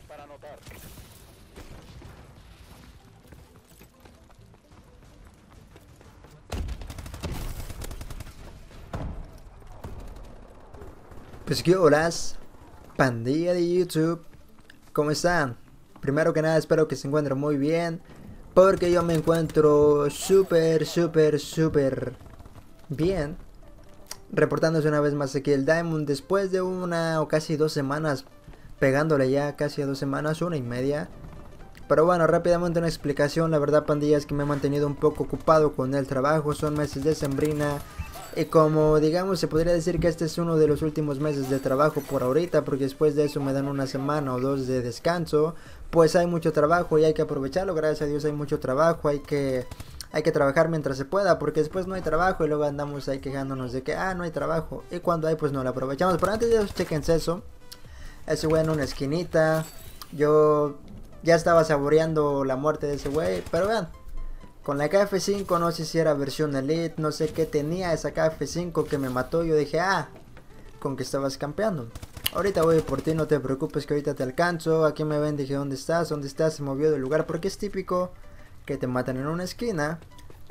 para anotar. Pues qué horas, pandilla de YouTube, ¿cómo están? Primero que nada espero que se encuentren muy bien, porque yo me encuentro súper, súper, súper bien. Reportándose una vez más aquí el Diamond después de una o casi dos semanas, pegándole ya casi a dos semanas, una y media. Pero bueno, rápidamente una explicación, la verdad pandilla es que me he mantenido un poco ocupado con el trabajo, son meses de sembrina. Y como digamos se podría decir que este es uno de los últimos meses de trabajo por ahorita porque después de eso me dan una semana o dos de descanso pues hay mucho trabajo y hay que aprovecharlo. Gracias a Dios hay mucho trabajo hay que hay que trabajar mientras se pueda porque después no hay trabajo y luego andamos ahí quejándonos de que ah no hay trabajo y cuando hay pues no lo aprovechamos. Pero antes de eso chequense eso ese güey en una esquinita yo ya estaba saboreando la muerte de ese güey pero vean con la KF5 no sé si era versión Elite, no sé qué tenía esa KF5 que me mató. Yo dije, ah, con que estabas campeando. Ahorita voy por ti, no te preocupes que ahorita te alcanzo. Aquí me ven, dije, ¿dónde estás? ¿Dónde estás? Se movió del lugar porque es típico que te matan en una esquina.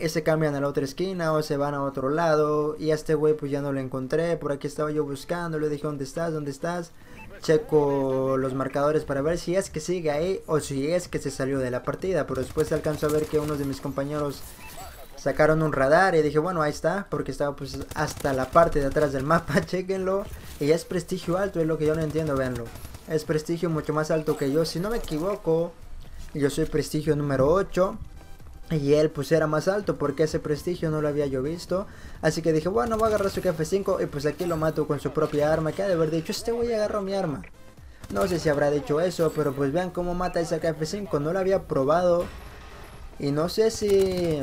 Y se cambian a la otra esquina o se van a otro lado. Y a este güey pues ya no lo encontré. Por aquí estaba yo buscando. Le dije, ¿dónde estás? ¿Dónde estás? Checo los marcadores para ver si es que sigue ahí o si es que se salió de la partida. Pero después alcanzo a ver que unos de mis compañeros sacaron un radar y dije, bueno, ahí está, porque estaba pues hasta la parte de atrás del mapa, chequenlo. Y es prestigio alto, es lo que yo no entiendo, véanlo. Es prestigio mucho más alto que yo, si no me equivoco, yo soy prestigio número 8. Y él pues era más alto porque ese prestigio no lo había yo visto. Así que dije, bueno, voy a agarrar su KF5 y pues aquí lo mato con su propia arma. Que ha de haber dicho, este güey agarró mi arma. No sé si habrá dicho eso, pero pues vean cómo mata esa KF5. No lo había probado. Y no sé si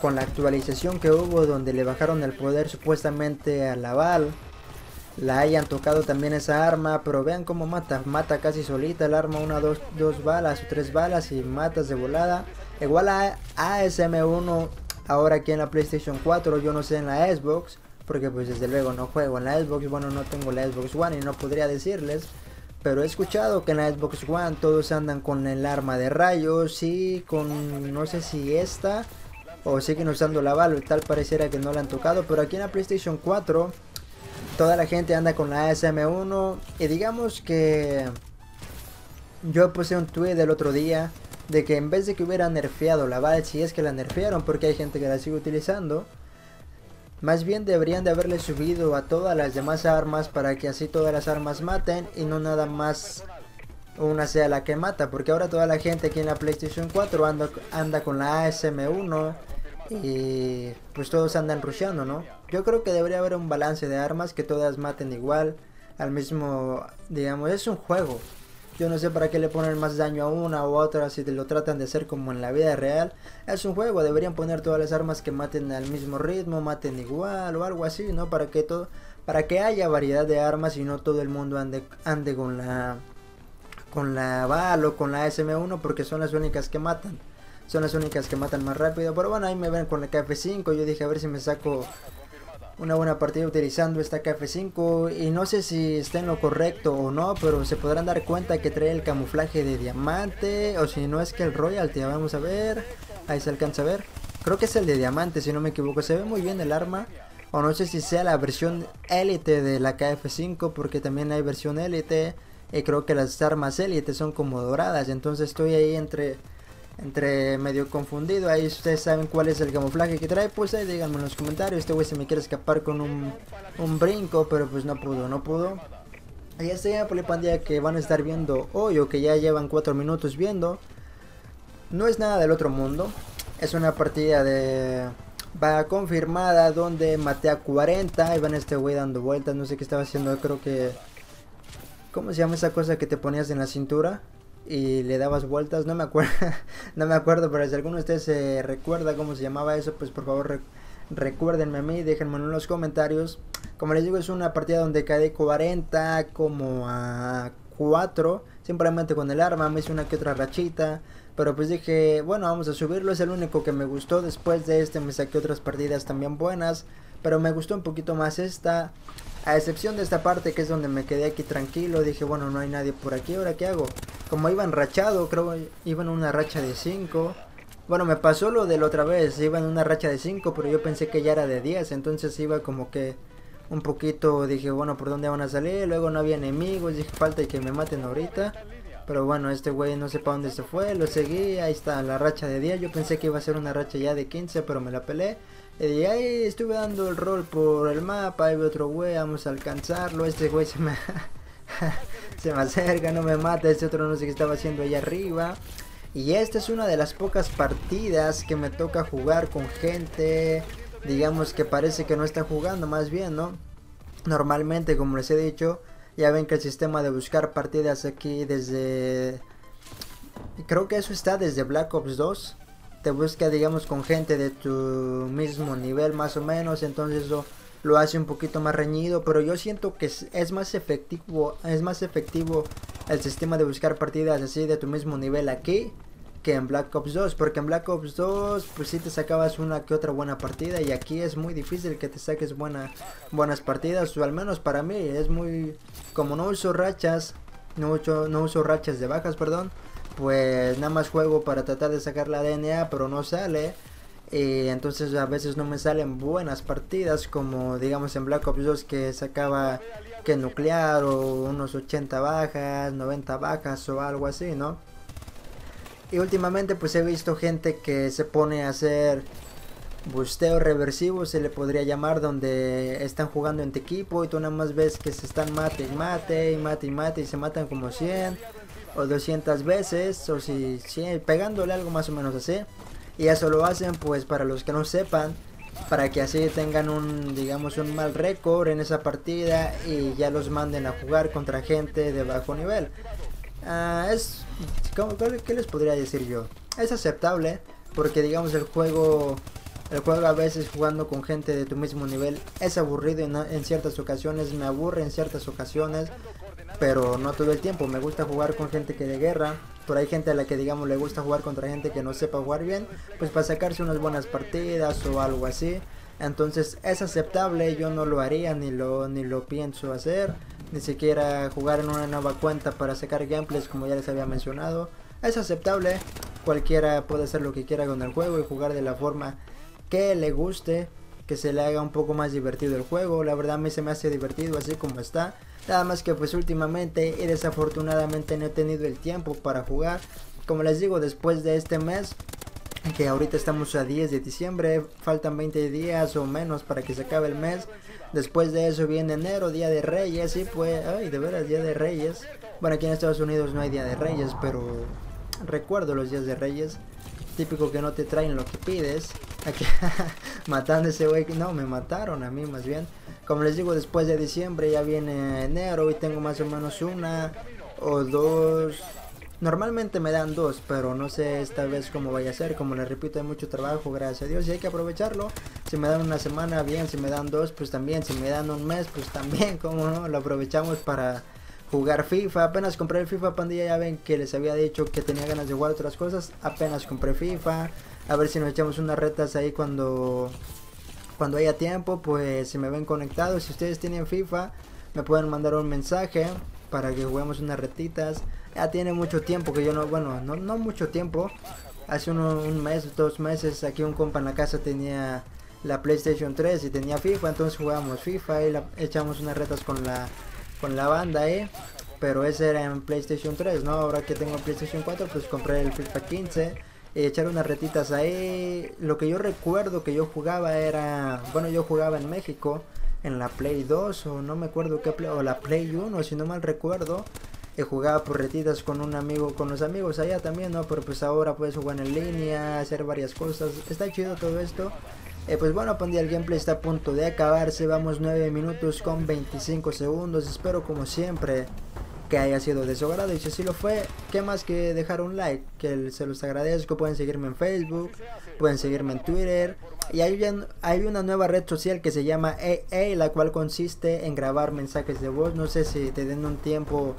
con la actualización que hubo donde le bajaron el poder supuestamente a la Val. La hayan tocado también esa arma, pero vean cómo mata. Mata casi solita el arma, una, dos, dos balas o tres balas y matas de volada. Igual a ASM1 ahora aquí en la PlayStation 4, yo no sé en la Xbox, porque pues desde luego no juego en la Xbox, bueno no tengo la Xbox One y no podría decirles, pero he escuchado que en la Xbox One todos andan con el arma de rayos y con no sé si esta o siguen usando la bala, tal pareciera que no la han tocado, pero aquí en la PlayStation 4 toda la gente anda con la ASM1 y digamos que yo puse un tweet el otro día de que en vez de que hubiera nerfeado la bala, si es que la nerfearon porque hay gente que la sigue utilizando, más bien deberían de haberle subido a todas las demás armas para que así todas las armas maten y no nada más una sea la que mata, porque ahora toda la gente aquí en la PlayStation 4 anda, anda con la ASM1 y pues todos andan rusheando, ¿no? Yo creo que debería haber un balance de armas que todas maten igual, al mismo, digamos, es un juego, yo no sé para qué le ponen más daño a una u otra si te lo tratan de hacer como en la vida real. Es un juego, deberían poner todas las armas que maten al mismo ritmo, maten igual o algo así, ¿no? Para que todo para que haya variedad de armas y no todo el mundo ande ande con la con la BAL o con la SM1 porque son las únicas que matan. Son las únicas que matan más rápido. Pero bueno, ahí me ven con la KF5. Yo dije a ver si me saco una buena partida utilizando esta KF5 y no sé si está en lo correcto o no, pero se podrán dar cuenta que trae el camuflaje de diamante. O si no es que el royalty, vamos a ver, ahí se alcanza a ver, creo que es el de diamante si no me equivoco, se ve muy bien el arma. O no sé si sea la versión élite de la KF5 porque también hay versión élite. Y creo que las armas élite son como doradas, entonces estoy ahí entre entre medio confundido. Ahí ustedes saben cuál es el camuflaje que trae. Pues ahí díganme en los comentarios. Este güey se me quiere escapar con un, un brinco. Pero pues no pudo, no pudo. Ahí está ya Polipandía que van a estar viendo hoy. O que ya llevan 4 minutos viendo. No es nada del otro mundo. Es una partida de... Va confirmada donde maté a 40. Y van este güey dando vueltas. No sé qué estaba haciendo. Creo que... ¿Cómo se llama esa cosa que te ponías en la cintura? Y le dabas vueltas, no me acuerdo, no me acuerdo, pero si alguno de ustedes se recuerda cómo se llamaba eso, pues por favor recuérdenme a mí, déjenme en los comentarios. Como les digo, es una partida donde cae 40 como a 4, simplemente con el arma, me hice una que otra rachita, pero pues dije, bueno, vamos a subirlo, es el único que me gustó, después de este me saqué otras partidas también buenas, pero me gustó un poquito más esta, a excepción de esta parte que es donde me quedé aquí tranquilo, dije, bueno, no hay nadie por aquí, ¿ahora qué hago? como iba enrachado, creo iba en una racha de 5. Bueno, me pasó lo de la otra vez, iba en una racha de 5, pero yo pensé que ya era de 10, entonces iba como que un poquito, dije, bueno, ¿por dónde van a salir? Luego no había enemigos, dije, falta que me maten ahorita. Pero bueno, este güey no sé para dónde se fue, lo seguí, ahí está la racha de 10, yo pensé que iba a ser una racha ya de 15, pero me la pelé. Y ahí estuve dando el rol por el mapa, ahí otro güey, vamos a alcanzarlo, este güey se me... se me acerca, no me mata, este otro no sé qué estaba haciendo allá arriba. Y esta es una de las pocas partidas que me toca jugar con gente, digamos que parece que no está jugando más bien, ¿no? Normalmente, como les he dicho, ya ven que el sistema de buscar partidas aquí desde... Creo que eso está desde Black Ops 2. Te busca, digamos, con gente de tu mismo nivel más o menos, entonces eso lo hace un poquito más reñido, pero yo siento que es, más efectivo, es más efectivo el sistema de buscar partidas así de tu mismo nivel aquí que en Black Ops 2, porque en Black Ops 2 pues si te sacabas una que otra buena partida y aquí es muy difícil que te saques buena, buenas partidas, o al menos para mí es muy como no uso rachas, no uso, no uso rachas de bajas, perdón, pues nada más juego para tratar de sacar la DNA, pero no sale y entonces a veces no me salen buenas partidas como digamos en Black Ops 2 que sacaba que nuclear o unos 80 bajas, 90 bajas o algo así, ¿no? Y últimamente pues he visto gente que se pone a hacer busteo reversivo, se le podría llamar, donde están jugando en tu equipo y tú nada más ves que se están mate y mate y mate y mate y se matan como 100 o 200 veces o si, si pegándole algo más o menos así. Y eso lo hacen pues para los que no sepan, para que así tengan un, digamos, un mal récord en esa partida y ya los manden a jugar contra gente de bajo nivel. Uh, es, ¿qué les podría decir yo? Es aceptable porque digamos el juego el juego a veces jugando con gente de tu mismo nivel es aburrido en, en, ciertas ocasiones, me aburre en ciertas ocasiones, pero no todo el tiempo. Me gusta jugar con gente que de guerra, por hay gente a la que digamos le gusta jugar contra gente que no sepa jugar bien, pues para sacarse unas buenas partidas o algo así. Entonces es aceptable, yo no lo haría ni lo ni lo pienso hacer, ni siquiera jugar en una nueva cuenta para sacar gameplays como ya les había mencionado. Es aceptable, cualquiera puede hacer lo que quiera con el juego y jugar de la forma que le guste, que se le haga un poco más divertido el juego. La verdad a mí se me hace divertido así como está. Nada más que pues últimamente y desafortunadamente no he tenido el tiempo para jugar. Como les digo, después de este mes, que ahorita estamos a 10 de diciembre, faltan 20 días o menos para que se acabe el mes. Después de eso viene enero, Día de Reyes, y pues, ay, de veras, Día de Reyes. Bueno, aquí en Estados Unidos no hay Día de Reyes, pero recuerdo los días de Reyes. Típico que no te traen lo que pides. Aquí, matando ese güey, no, me mataron a mí más bien. Como les digo, después de diciembre ya viene enero y tengo más o menos una o dos. Normalmente me dan dos, pero no sé esta vez cómo vaya a ser. Como les repito, hay mucho trabajo, gracias a Dios, y hay que aprovecharlo. Si me dan una semana, bien. Si me dan dos, pues también. Si me dan un mes, pues también, como no, lo aprovechamos para jugar FIFA. Apenas compré el FIFA pandilla, ya ven que les había dicho que tenía ganas de jugar otras cosas. Apenas compré FIFA. A ver si nos echamos unas retas ahí cuando cuando haya tiempo, pues si me ven conectados, si ustedes tienen FIFA, me pueden mandar un mensaje para que juguemos unas retitas. Ya tiene mucho tiempo que yo no, bueno, no, no mucho tiempo. Hace un mes, dos meses, aquí un compa en la casa tenía la PlayStation 3 y tenía FIFA, entonces jugábamos FIFA y echamos unas retas con la con la banda, ¿eh? Pero ese era en PlayStation 3, ¿no? Ahora que tengo PlayStation 4, pues compré el FIFA 15 echar unas retitas ahí. Lo que yo recuerdo que yo jugaba era, bueno, yo jugaba en México en la Play 2 o no me acuerdo qué Play, o la Play 1, si no mal recuerdo. Y jugaba por retitas con un amigo, con los amigos allá también, ¿no? Pero pues ahora puedes jugar en línea, hacer varias cosas. Está chido todo esto. Eh, pues bueno, pandilla, el gameplay está a punto de acabarse. Vamos 9 minutos con 25 segundos. Espero como siempre que haya sido de su agrado y si así lo fue, ¿qué más que dejar un like? Que se los agradezco, pueden seguirme en Facebook, pueden seguirme en Twitter y hay, hay una nueva red social que se llama AA, la cual consiste en grabar mensajes de voz, no sé si te den un tiempo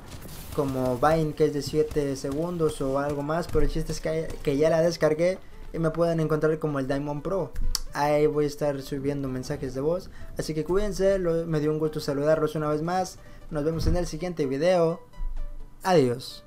como Vine que es de 7 segundos o algo más, pero el chiste es que, que ya la descargué y me pueden encontrar como el Diamond Pro. Ahí voy a estar subiendo mensajes de voz. Así que cuídense, me dio un gusto saludarlos una vez más. Nos vemos en el siguiente video. Adiós.